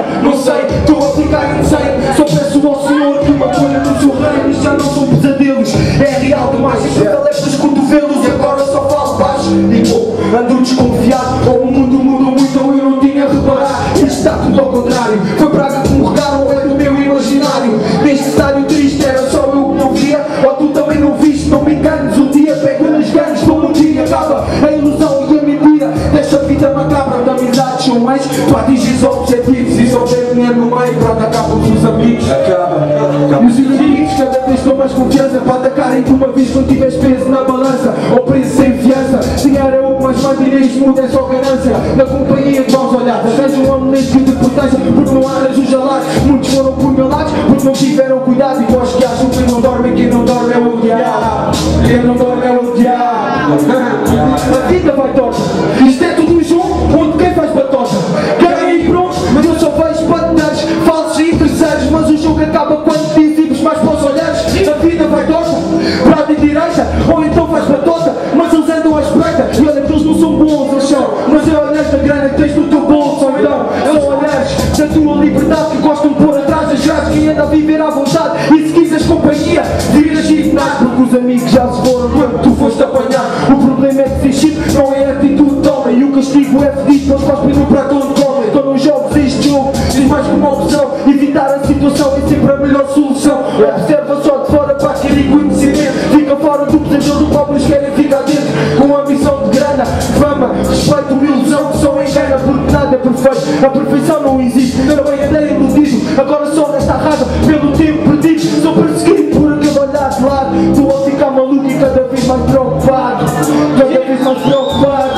estou a ficar insano Só peço ao Senhor que uma coisa no seu reino. Já não são pesadelos, é real demais. Sempre leve os cotovelos e agora só falo baixo. E pô, ando desconfiado Ou o mundo mudou muito ou eu não tinha reparado. Isto está tudo ao contrário. Foi praga para os objetivos E só tem dinheiro no meio, pronto, acabam os amigos e os inimigos cada vez com mais confiança Para atacarem de uma vez quando tiveres peso na balança Ou preso sem fiança. Dinheiro é o que mais neste mundo é só ganância. Na companhia de maus olhados Arranja um amuleto de importância Porque não arranjo os gelados Muitos foram punhalados Porque não tiveram cuidado. E vós que acham que não dormem Quem não dorme é o diabo. Quem não dorme é o diabo. A vida vai torta grana que tens no teu bolso Ou então são olhares da tua liberdade Que gostam de pôr atrás as grades Quem anda a viver à vontade. E se quiseres companhia Viras nada Porque os amigos já se foram quando tu foste apanhar. O problema é que desistir Não é atitude de homem. E o castigo é fedido Eles cospem no prato onde comem Estão nos jogos este jogo Diz mais que uma opção. Evitar a situação é sempre a melhor solução. Observa só de fora para adquirir conhecimento. Fica fora do pesadelo terra porque nada é perfeito. A perfeição não existe. Eu não entrei iludido. Agora sou nesta raiva pelo tempo perdido. Sou perseguido por aquele olhar de lado. Estou a ficar maluco e cada vez mais preocupado. Cada vez mais preocupado.